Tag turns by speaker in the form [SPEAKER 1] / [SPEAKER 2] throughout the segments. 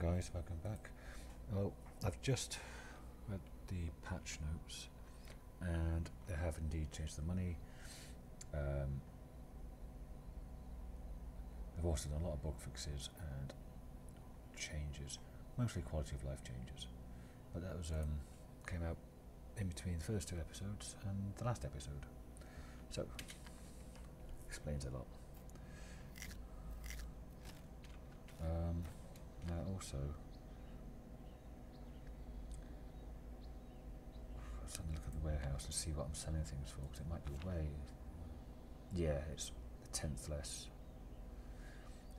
[SPEAKER 1] guys, welcome back. Well, I've just read the patch notes and they have indeed changed the money. Um, they've also done a lot of bug fixes and changes, mostly quality of life changes. But that was um, came out in between the first two episodes and the last episode. So, explains a lot. Um, now also, let's have a look at the warehouse and see what I'm selling things for, because it might be way, yeah, it's a tenth less.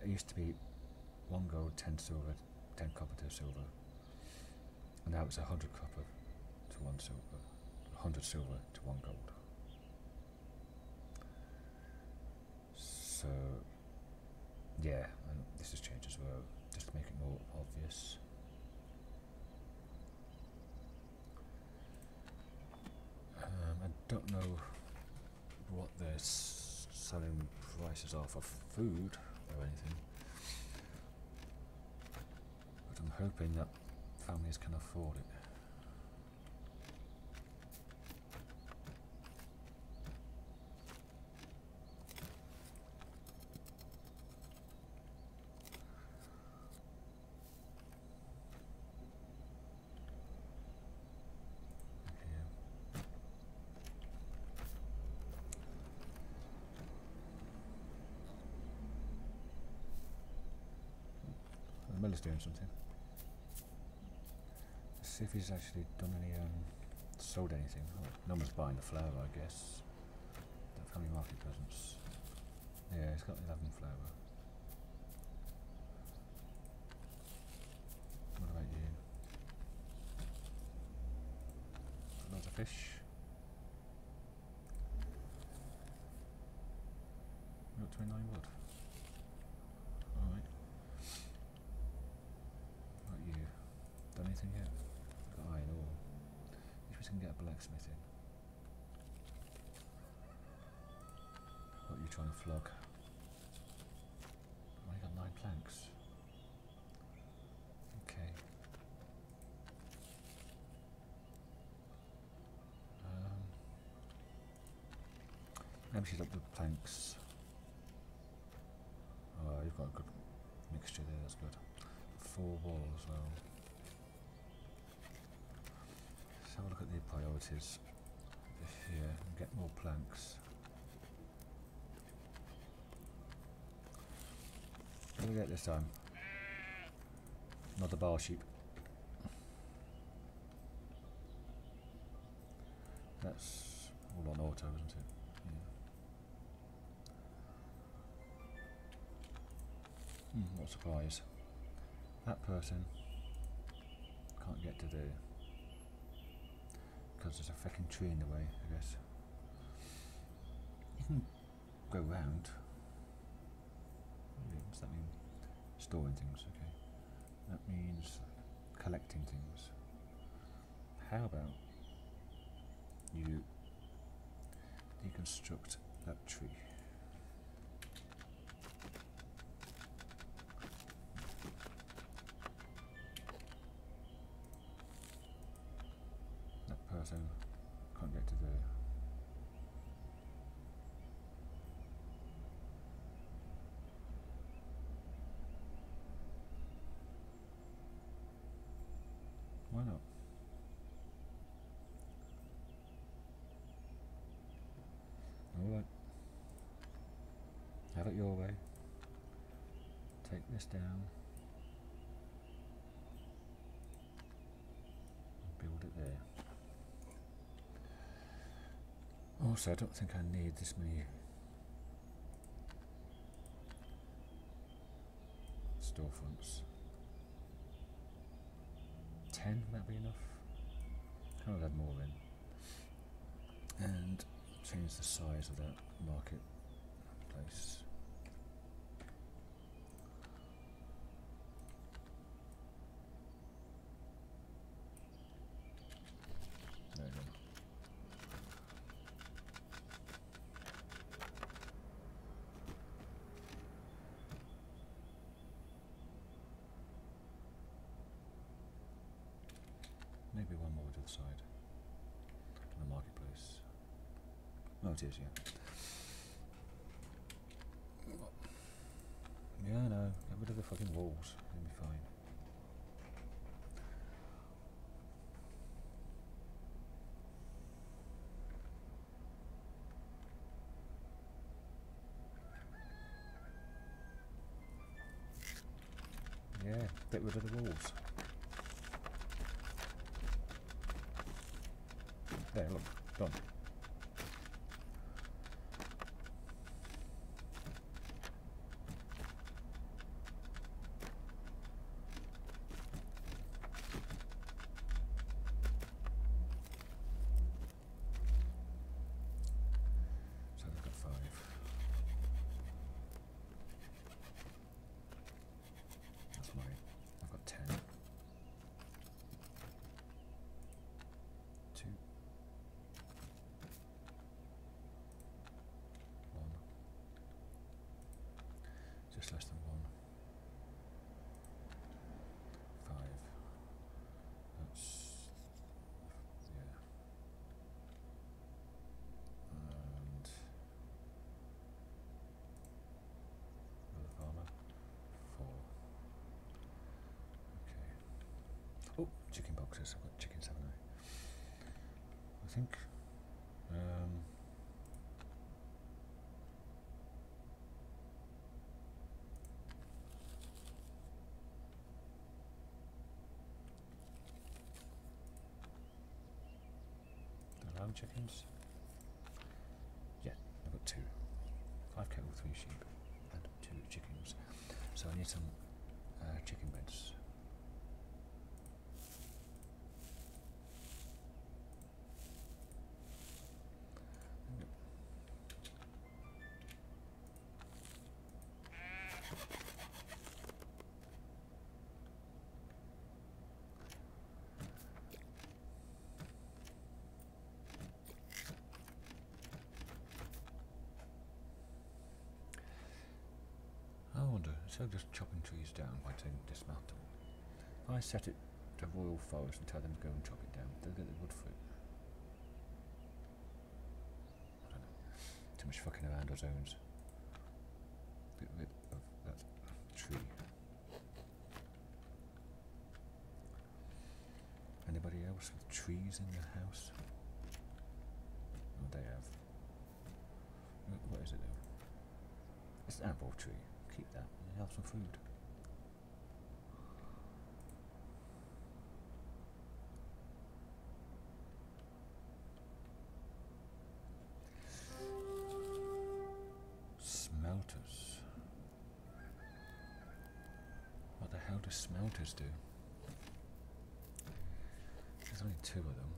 [SPEAKER 1] It used to be one gold, ten silver, ten copper to silver, and now it's a hundred copper to one silver, a hundred silver to one gold. So, yeah, and this has changed as well, just to make it more obvious. Um, I don't know what their s- selling prices are for food or anything, but I'm hoping that families can afford it. Yeah. Doing something. Let's see if he's actually done any, um, sold anything. Oh, no one's buying the flour, I guess. The family market presents. Yeah, he's got the 11 flour. What about you? Lots of fish. Got 29 wood. Alright. What about you? Done anything yet? Got iron ore. If we can get a blacksmith in. What are you trying to flog? Only got nine planks. Okay. Um, maybe she's up the planks. Oh, you've got a good mixture there, that's good. Four wall as well. Let's have a look at the priorities here and get more planks. What do we get this time? Another bar sheep. That's all on auto, isn't it? Yeah. Hmm, what surprise. That person can't get to there. Because there's a fucking tree in the way, I guess. You can go round. That mean? Storing things, okay. That means collecting things. How about you deconstruct that tree? That person can't get to there. Why not? Alright. Have it your way. Take this down. Build it there. Also, I don't think I need this many storefronts. Ten, that be enough? I'll add more in. And change the size of that market place. There we go. the other side. To the marketplace. Oh, it is, yeah. Yeah, no. Get rid of the fucking walls. It'll be fine. Yeah, get rid of the walls. There, look, done. So they've got five. That's mine. I've got ten. Two. One. Just less than one. Five. That's yeah. And another farmer. Four. Okay. Oh, chicken boxes. I've got chickens, haven't I? I think. Um, lamb chickens. Yeah, I've got two. Five cattle, three sheep, and two chickens. So I need some instead of just chopping trees down by if I set it to Royal Forest and tell them to go and chop it down, they'll get the wood for it. I don't know. Too much fucking around our zones. The hell do smelters do? There's only two of them.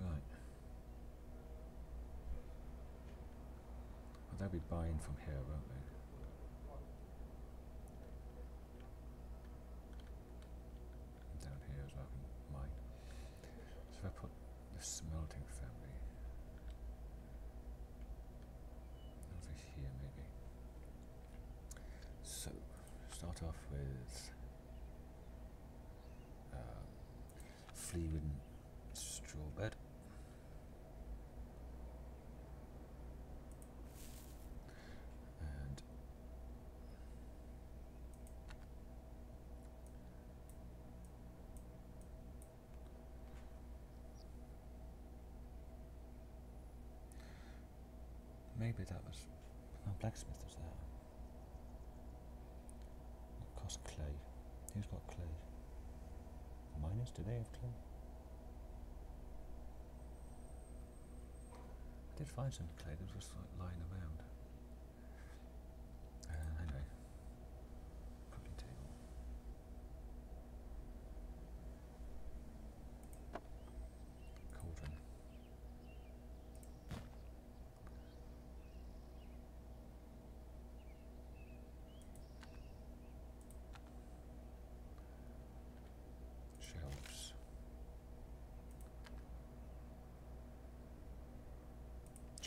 [SPEAKER 1] Right. Well, they'll be buying from here, won't they? And Down here as well, I can mine. So if I put the smelting family over here, maybe. So, start off with um, flea-ridden straw bed. And maybe that was oh, blacksmith was there. What cost clay? Who's got clay? Miners, do they have clay? I did find some clay that was just like lying around.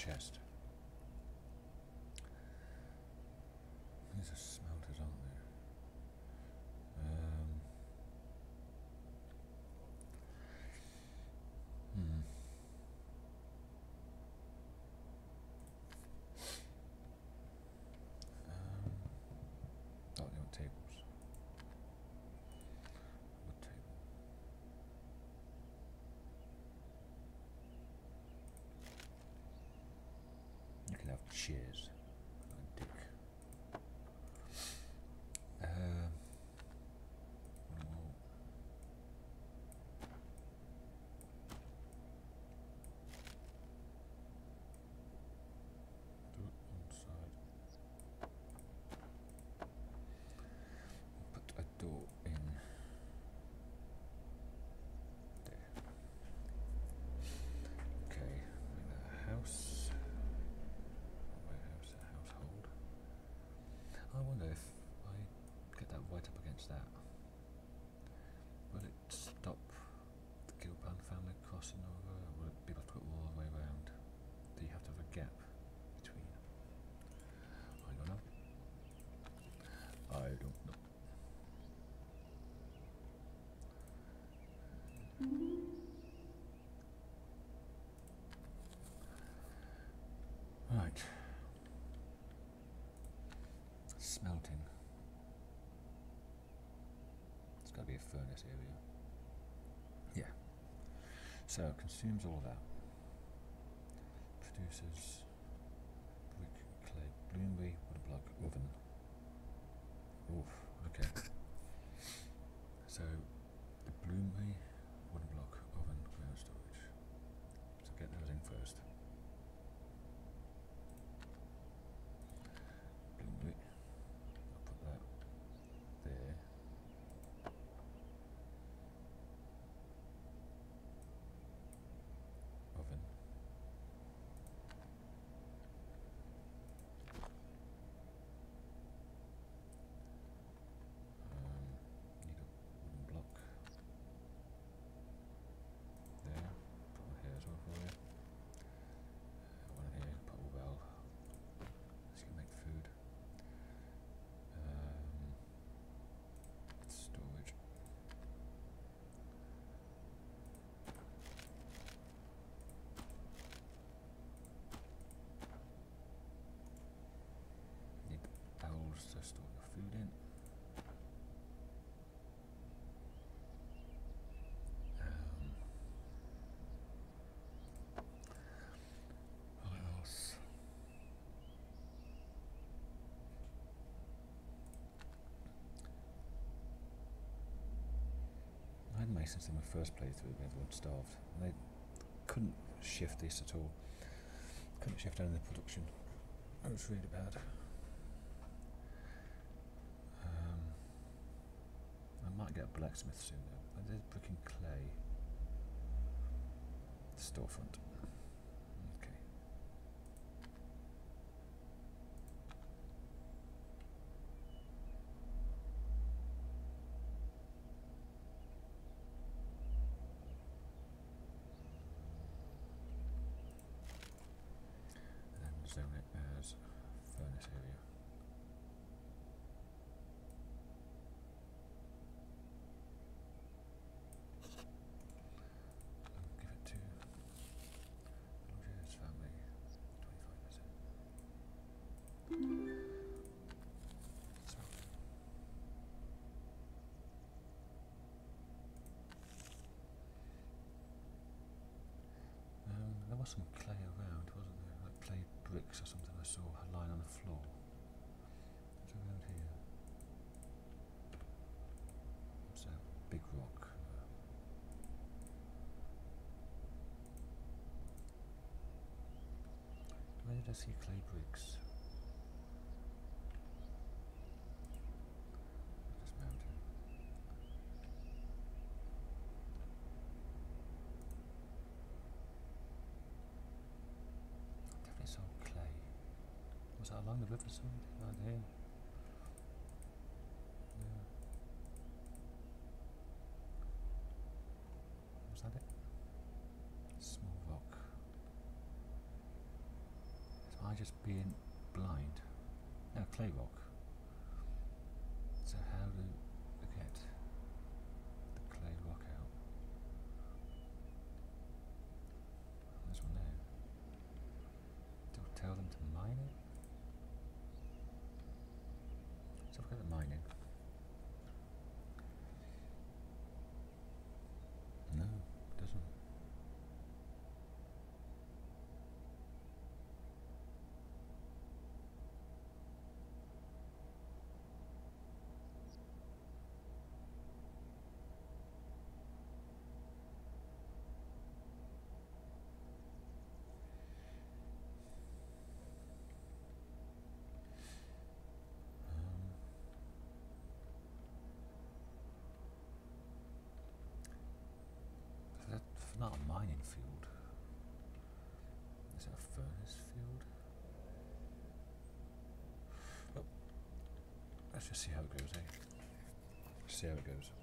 [SPEAKER 1] Chest. These are smelters, aren't they? Um, tables. Wood table. You can have chairs. like a dick. Um, one more. Do it on side. Put a door in there. Okay, make that a house. Not warehouse, a household. I wonder if I get that white up against that. Will it stop the Gilpan family crossing over, or will it be able to put it all the way around? Do you have to have a gap between? I don't know. I don't know. Right. Smelting. It's got to be a furnace area. Yeah. So it consumes all that. Produces brick, clay, bloomery, wood block, oven. Oof, okay. So the bloomery, wood block, oven, ground storage. So get those in first. Bloomery. I'll put that there. Oven. Um, need a wooden block. There. Put one here as well for you. Uh, one here, put a well. So you can make food. Um, storage. Need barrels to store your food in. Um, what else? Masons in my first playthrough where everyone starved. And they couldn't shift this at all. Couldn't shift any of the production. It was really bad. Um, I might get a blacksmith soon though. I did brick and clay. Storefront. Okay. And then zone it as furnace area. I'll give it to Rogers family, twenty-five percent. Um, there was some clay around, wasn't there? Like clay bricks or something I saw lying on the floor. It's around here. It's a big rock. Where did I see clay bricks? This mountain. Definitely saw clay. Yeah. Was that it? Small rock. Am I just being blind? No, clay rock. So how do I get the clay rock out? There's one there. Do I tell them to mine it? So if I go to mining. Mining field. Is it a furnace field? Oh, let's just see how it goes, eh? See how it goes.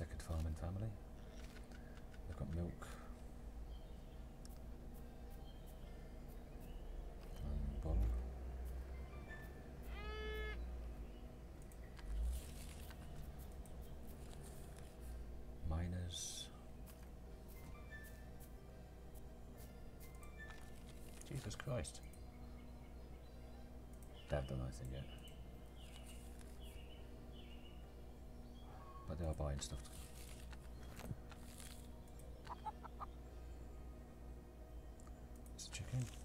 [SPEAKER 1] Second farming family. They've got milk. And bottle. Miners. Jesus Christ. They haven't done anything yet. Are buying stuff. It's a chicken.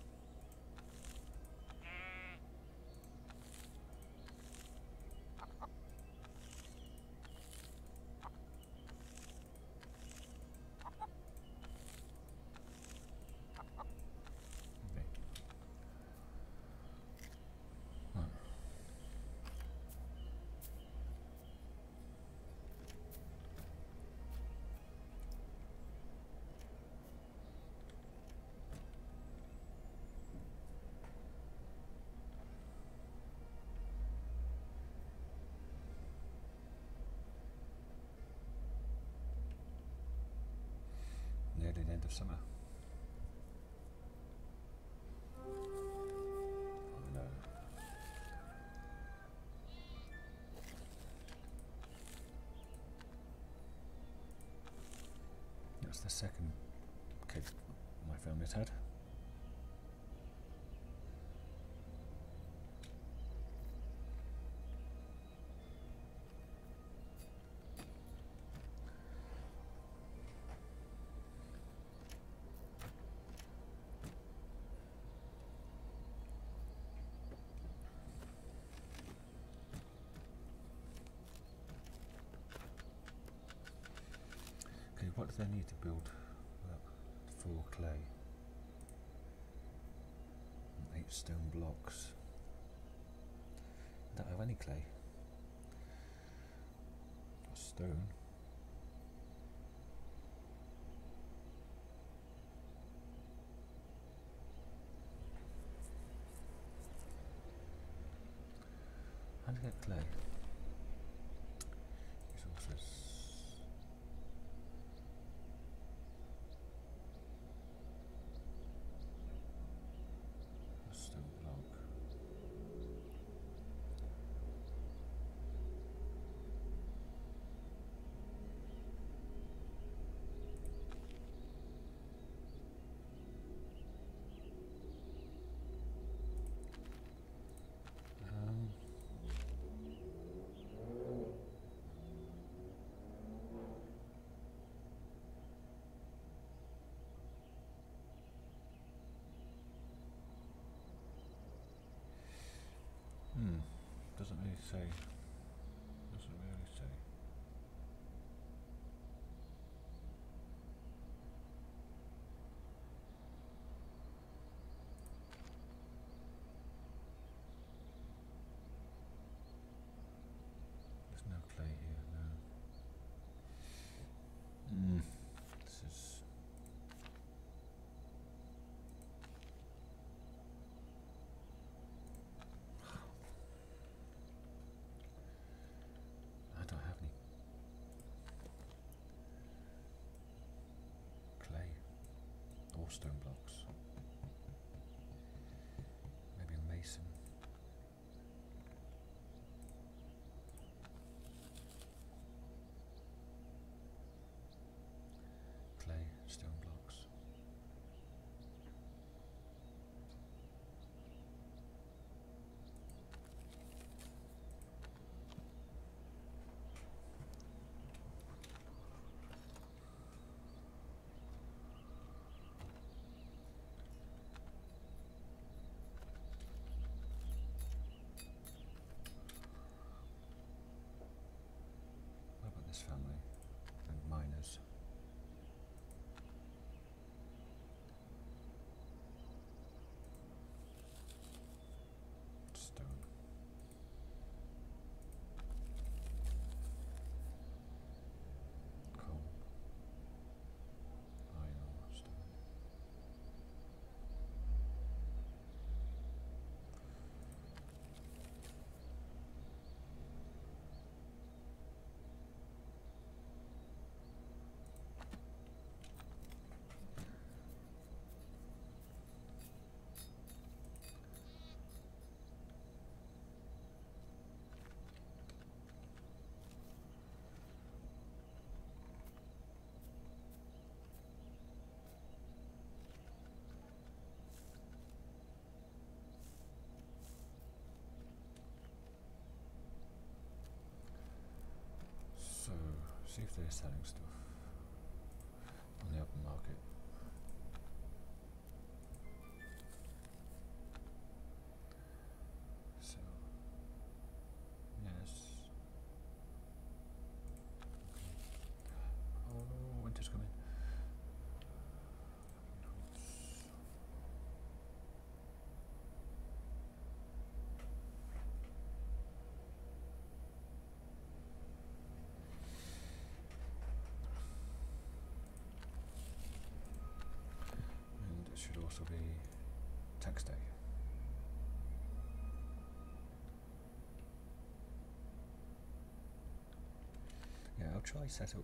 [SPEAKER 1] End of summer. Oh. That's the second kid my family's had. What do they need to build that for clay? Eight stone blocks. Don't have any clay. Or stone. How do you get clay? Resources. A stone block. Um, really say. Doesn't really say. There's no clay here, no. Mm. This is. I don't have any clay or stone blocks. Maybe a mason. Clay, stone blocks. What about this family and miners? Stone. Coal. Iron ore, stone. So, see if they're selling stuff on the open market. So, yes. Okay. Oh, winter's coming. And it should also be tax day. Yeah, I'll try set up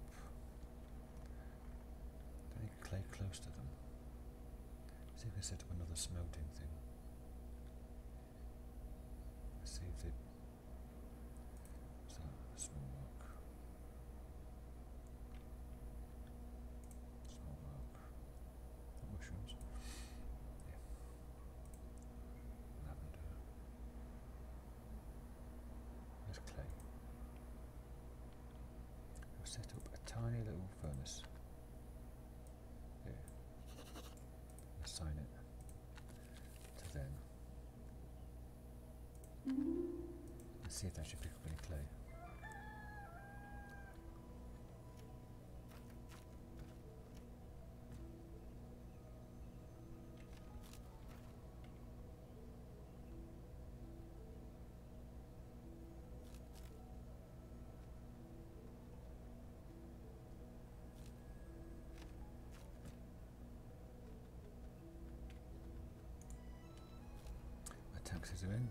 [SPEAKER 1] clay close to them. See if we set up another smelting thing. Let's see if they. Is that small work? Small work. Mushrooms. Yeah. Lavender. There's clay. I'll set up a tiny little furnace. Here. Assign it to them. Mm-hmm. Let's see if that should pick up any clay. In.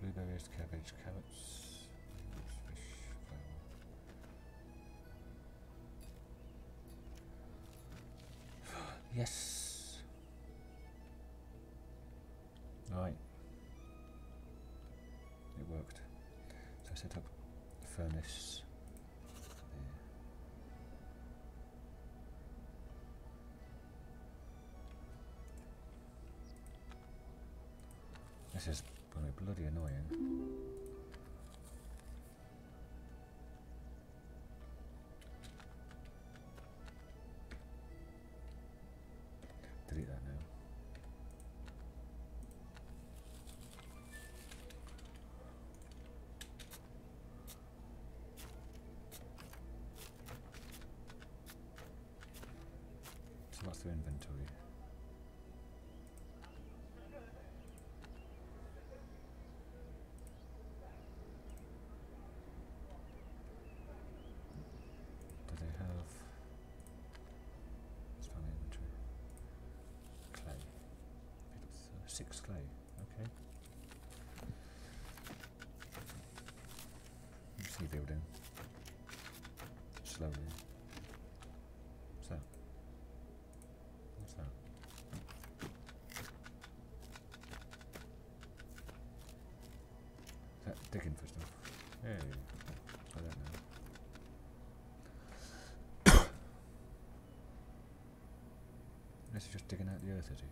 [SPEAKER 1] Blueberries, cabbage, carrots, fish, flour. Yes. Right. It worked. So I set up the furnace. This is going to be bloody annoying. Delete that now. So inventory. Six clay. Okay. Sea building. Slowly. What's that? What's that? Is that digging for stuff? Hey, I don't know. This is just digging out the earth, is he?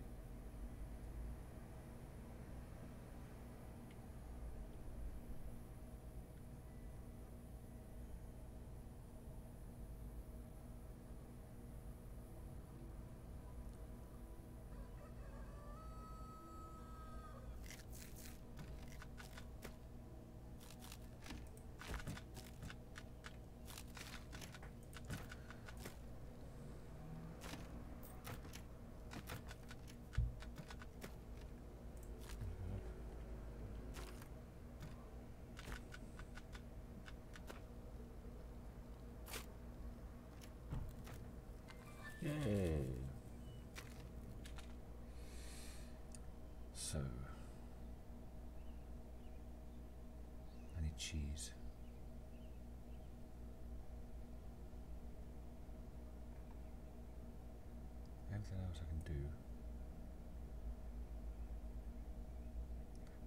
[SPEAKER 1] So, I need cheese. Anything else I can do?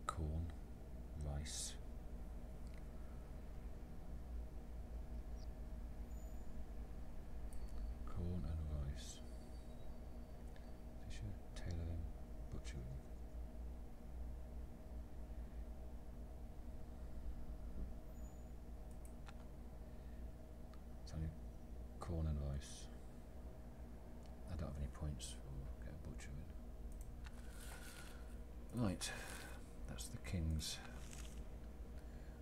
[SPEAKER 1] Corn, rice. Corn and rice. Fisher, tailoring, butchering. It's only corn and rice. I don't have any points for get a butchering. Right, that's the king's.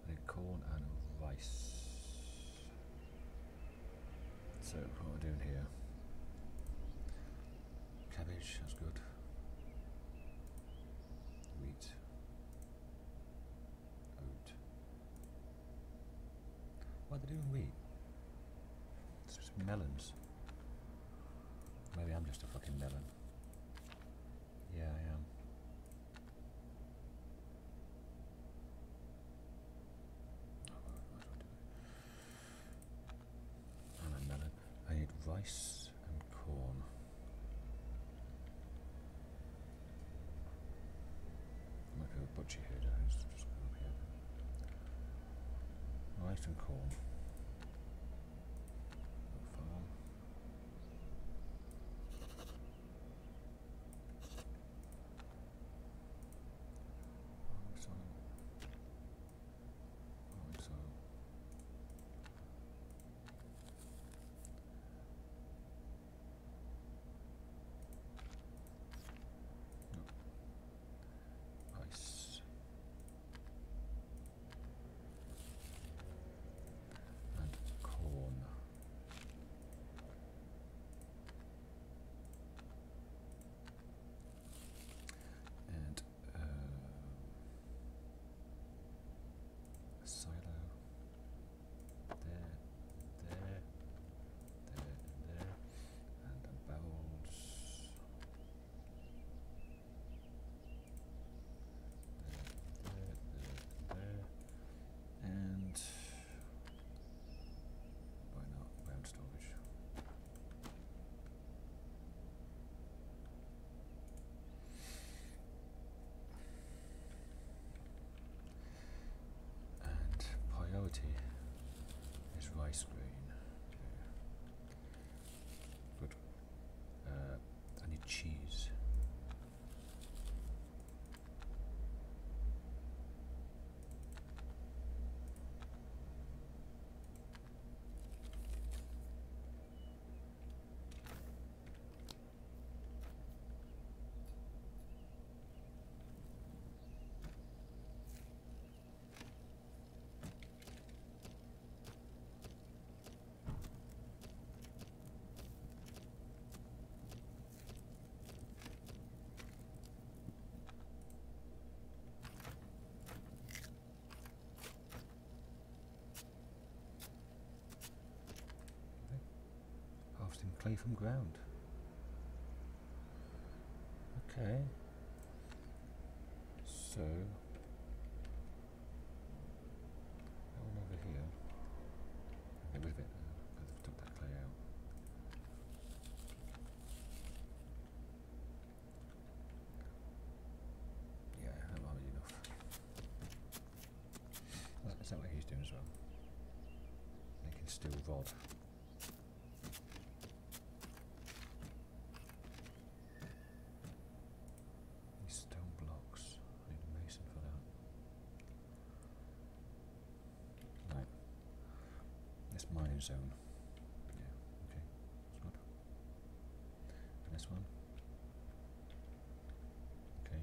[SPEAKER 1] Need corn and rice. So what we're we doing here? Cabbage, that's good. Wheat. Oat. Why are they doing wheat? It's just melons. Maybe I'm just a fucking melon. Yeah, I ice cream. Clay from ground. Okay. So, over here. Get rid of it because I've that clay out. Yeah, that might be enough. Is that what he's doing as well? Making steel rod. These stone blocks. I need a mason for that. Right. Yeah, okay. And this one. Okay.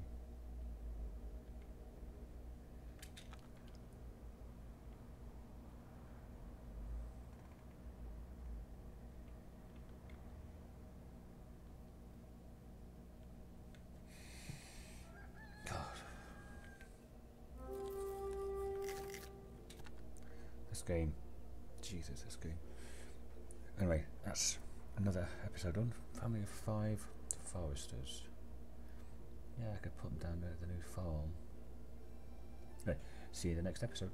[SPEAKER 1] God. This game. Jesus, this game. Anyway, that's another episode on Family of Five Foresters. Yeah, I could put them down there at the new farm. Right, see you in the next episode.